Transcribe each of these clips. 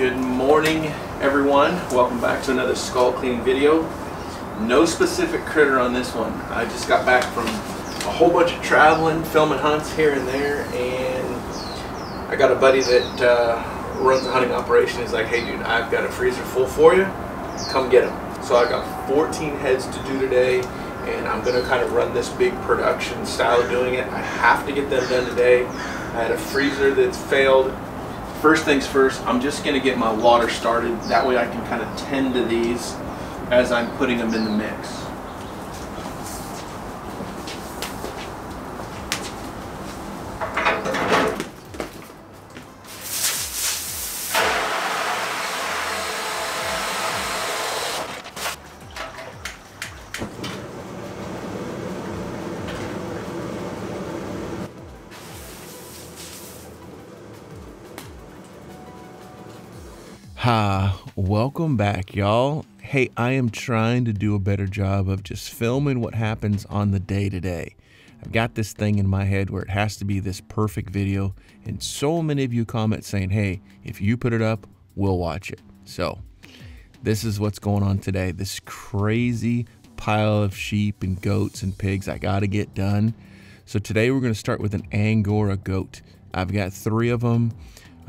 Good morning everyone. Welcome back to another skull cleaning video. No specific critter on this one. I just got back from a whole bunch of traveling, filming hunts here and there, and I got a buddy that uh, runs a hunting operation. He's like, hey dude, I've got a freezer full for you. Come get them. So I got 14 heads to do today, and I'm gonna kind of run this big production style of doing it. I have to get them done today. I had a freezer that's failed First things first, I'm just going to get my water started. That way I can kind of tend to these as I'm putting them in the mix. Hi, welcome back, y'all. Hey, I am trying to do a better job of just filming what happens on the day to day. I've got this thing in my head where it has to be this perfect video, and so many of you comment saying, hey, if you put it up, we'll watch it. So, this is what's going on today. This crazy pile of sheep and goats and pigs I got to get done. So, today we're to start with an Angora goat. I've got three of them.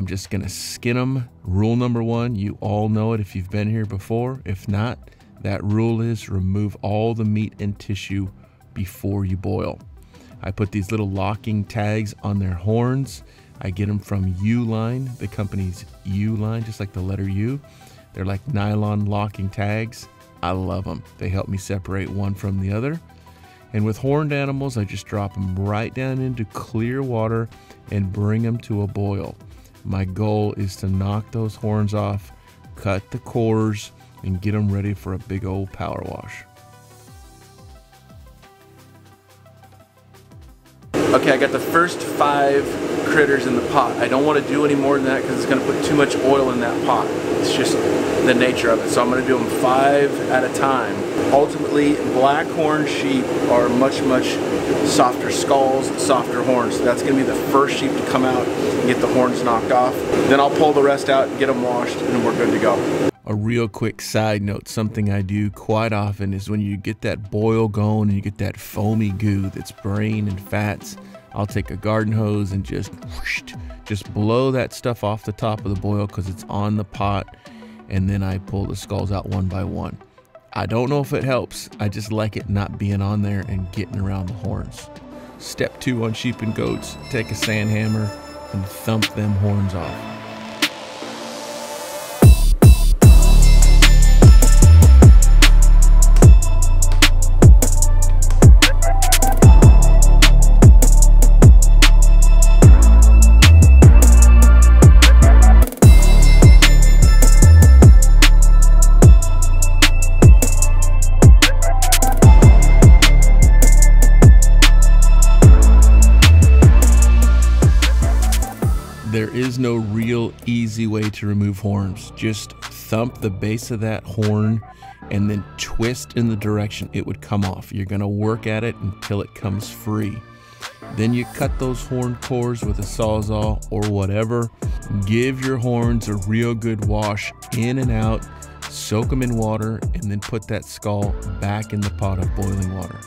I'm just going to skin them. Rule number one, you all know it if you've been here before. If not, that rule is remove all the meat and tissue before you boil. I put these little locking tags on their horns. I get them from Uline, the company's Uline, just like the letter U. They're like nylon locking tags. I love them. They help me separate one from the other. And with horned animals, I just drop them right down into clear water and bring them to a boil. My goal is to knock those horns off, cut the cores, and get them ready for a big old power wash. Okay, I got the first five critters in the pot. I don't want to do any more than that because it's going to put too much oil in that pot. It's just the nature of it. So I'm going to do them five at a time. Ultimately, Black Hawaiian sheep are much, much softer skulls, softer horns. So that's going to be the first sheep to come out and get the horns knocked off. Then I'll pull the rest out, get them washed, and we're good to go. A real quick side note, something I do quite often is when you get that boil going and you get that foamy goo that's brain and fats, I'll take a garden hose and just whoosh, just blow that stuff off the top of the boil because it's on the pot and then I pull the skulls out one by one. I don't know if it helps. I just like it not being on there and getting around the horns. Step two on sheep and goats, take a sand hammer and thump them horns off. Easy way to remove horns. Just thump the base of that horn and then twist in the direction it would come off. You're to work at it until it comes free. Then you cut those horn cores with a sawzall or whatever. Give your horns a real good wash in and out. Soak them in water and then put that skull back in the pot of boiling water.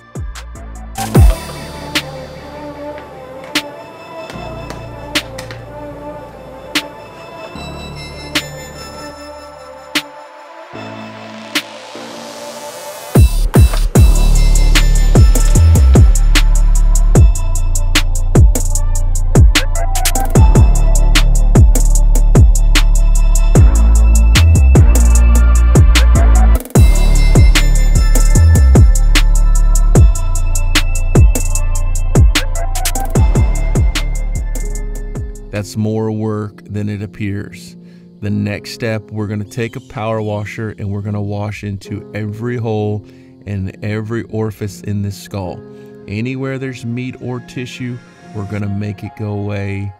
That's more work than it appears. The next step, we're going to take a power washer and we're going to wash into every hole and every orifice in this skull. Anywhere there's meat or tissue, we're going to make it go away.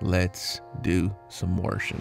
Let's do some washing.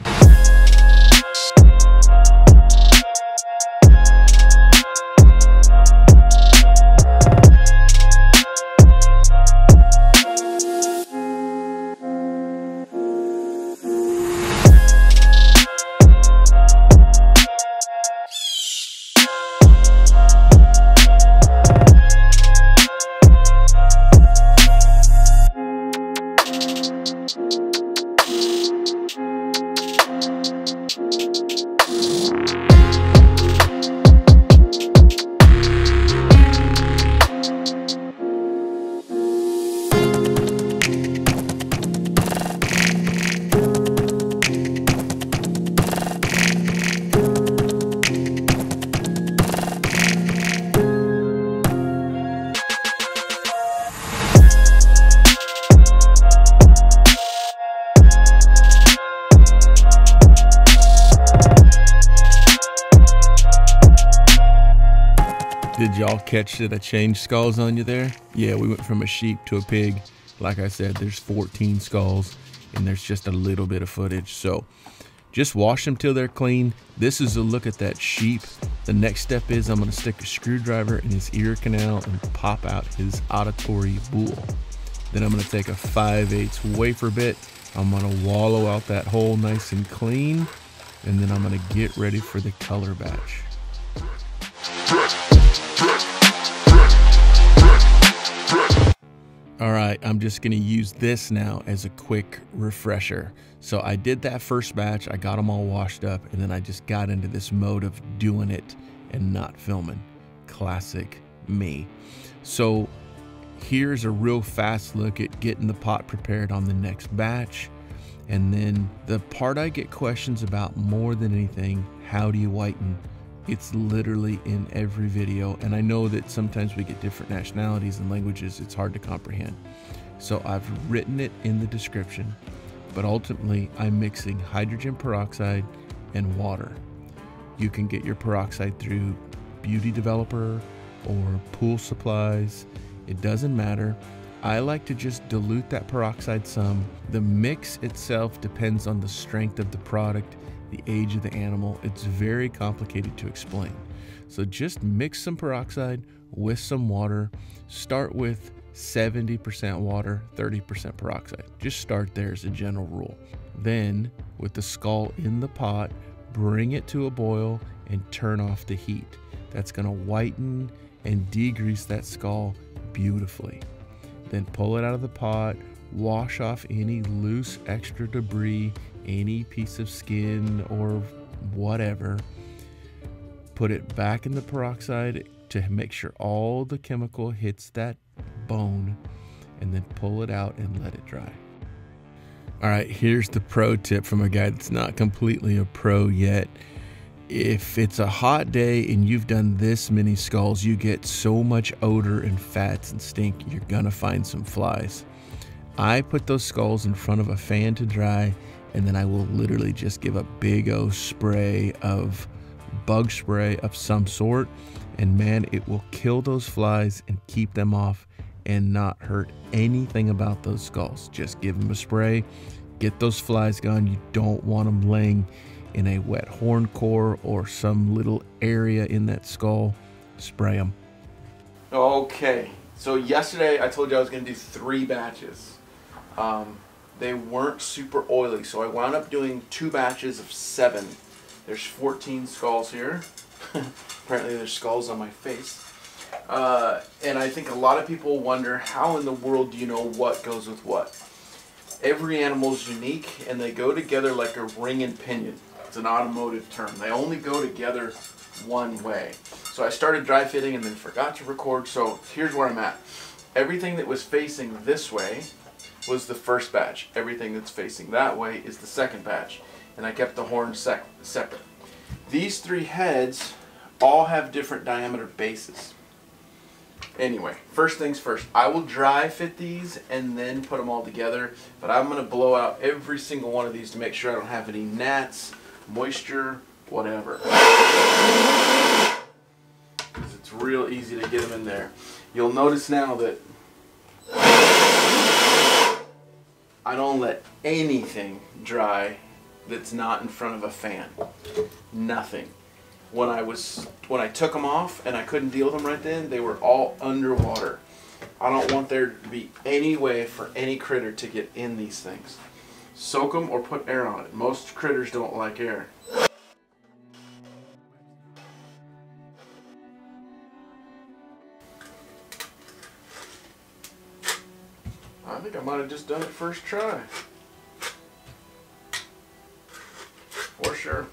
Y'all catch that I changed skulls on you there? Yeah, we went from a sheep to a pig. Like I said, there's 14 skulls and there's just a little bit of footage. So just wash them till they're clean. This is a look at that sheep. The next step is I'm gonna stick a screwdriver in his ear canal and pop out his auditory bulla. Then I'm gonna take a 5 8 wafer bit. I'm gonna wallow out that hole nice and clean. And then I'm gonna get ready for the color batch. All right, I'm just gonna use this now as a quick refresher. So I did that first batch, I got them all washed up, and then I just got into this mode of doing it and not filming. Classic me. So here's a real fast look at getting the pot prepared on the next batch. And then the part I get questions about more than anything, how do you whiten? It's literally in every video, and I know that sometimes we get different nationalities and languages, it's hard to comprehend. So I've written it in the description, but ultimately I'm mixing hydrogen peroxide and water. You can get your peroxide through Beauty Developer or Pool Supplies, it doesn't matter. I like to just dilute that peroxide some. The mix itself depends on the strength of the product the age of the animal. It's very complicated to explain. So just mix some peroxide with some water. Start with 70% water, 30% peroxide. Just start there as a general rule. Then, with the skull in the pot, bring it to a boil and turn off the heat. That's going to whiten and degrease that skull beautifully. Then pull it out of the pot, wash off any loose extra debris any piece of skin or whatever, put it back in the peroxide to make sure all the chemical hits that bone, and then pull it out and let it dry. All right, here's the pro tip from a guy that's not completely a pro yet. If it's a hot day and you've done this many skulls, you get so much odor and fats and stink, you're gonna find some flies. I put those skulls in front of a fan to dry and then I will literally just give a big O spray of bug spray of some sort. And man, it will kill those flies and keep them off and not hurt anything about those skulls. Just give them a spray, get those flies gone. You don't want them laying in a wet horn core or some little area in that skull. Spray them. Okay, so yesterday I told you I was going to do three batches. Um, they weren't super oily, so I wound up doing two batches of seven. There's 14 skulls here. Apparently there's skulls on my face. Uh, and I think a lot of people wonder how in the world do you know what goes with what? Every animal is unique and they go together like a ring and pinion. It's an automotive term. They only go together one way. So I started dry fitting and then forgot to record. So here's where I'm at. Everything that was facing this way was the first batch. Everything that's facing that way is the second batch. And I kept the horns separate. These three heads all have different diameter bases. Anyway, first things first, I will dry fit these and then put them all together, but I'm going to blow out every single one of these to make sure I don't have any gnats, moisture, whatever. It's real easy to get them in there. You'll notice now that I don't let anything dry that's not in front of a fan. Nothing. When I was when I took them off and I couldn't deal with them right then, they were all underwater. I don't want there to be any way for any critter to get in these things. Soak them or put air on it. Most critters don't like air. Might have just done it first try. For sure.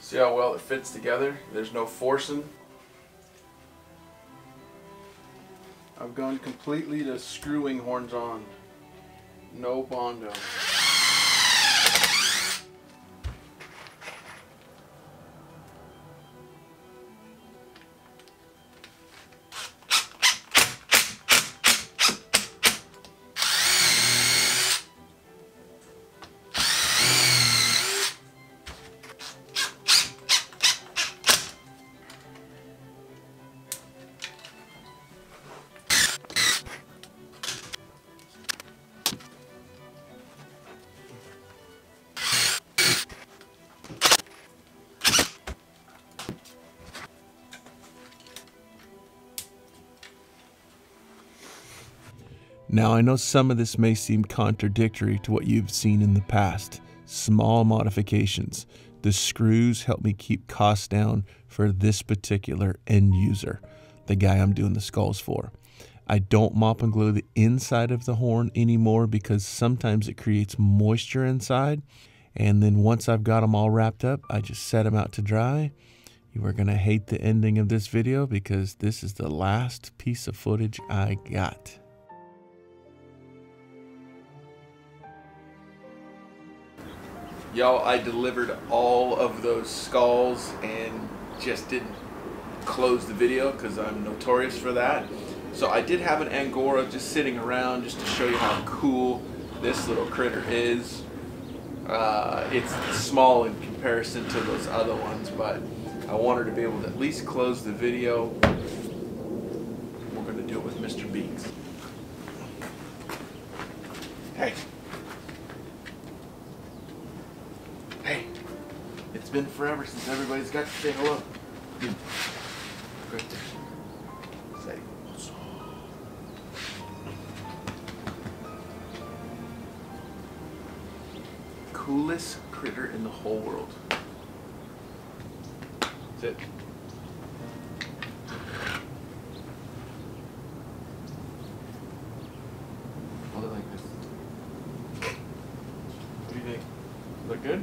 See how well it fits together? There's no forcing. I've gone completely to screwing horns on. No Bondo. Now, I know some of this may seem contradictory to what you've seen in the past. Small modifications. The screws help me keep costs down for this particular end user, the guy I'm doing the skulls for. I don't mop and glue the inside of the horn anymore because sometimes it creates moisture inside. And then once I've got them all wrapped up, I just set them out to dry. You are going to hate the ending of this video because this is the last piece of footage I got. Y'all, I delivered all of those skulls and just didn't close the video because I'm notorious for that. So I did have an Angora just sitting around just to show you how cool this little critter is. Uh, it's small in comparison to those other ones, but I wanted to be able to at least close the video. We're going to do it with Mr. Beaks. Hey. It's been forever since everybody's got to say hello. Coolest critter in the whole world. Sit. Hold it like this. What do you think? Look good?